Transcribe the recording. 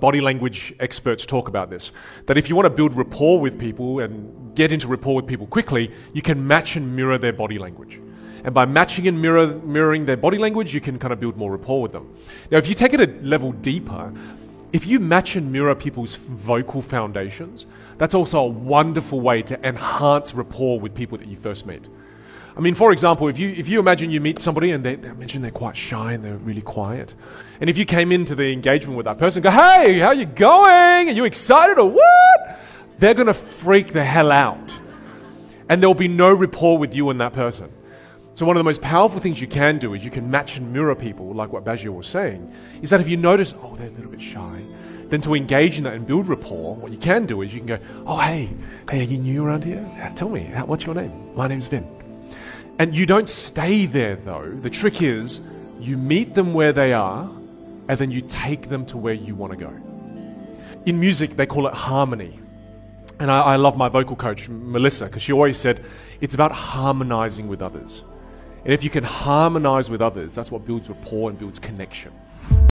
Body language experts talk about this that if you want to build rapport with people and get into rapport with people quickly, you can match and mirror their body language. And by matching and mirror, mirroring their body language, you can kind of build more rapport with them. Now, if you take it a level deeper, if you match and mirror people's vocal foundations, that's also a wonderful way to enhance rapport with people that you first meet. I mean, for example, if you, if you imagine you meet somebody and they, they imagine they're quite shy and they're really quiet, and if you came into the engagement with that person go, hey, how you going? Are you excited or what? They're going to freak the hell out. And there'll be no rapport with you and that person. So one of the most powerful things you can do is you can match and mirror people, like what Bajio was saying, is that if you notice, oh, they're a little bit shy, then to engage in that and build rapport, what you can do is you can go, oh, hey, hey, are you new around here? Tell me, what's your name? My name's Vinh. And you don't stay there though. The trick is you meet them where they are and then you take them to where you want to go. In music, they call it harmony. And I, I love my vocal coach, Melissa, because she always said it's about harmonizing with others. And if you can harmonize with others, that's what builds rapport and builds connection.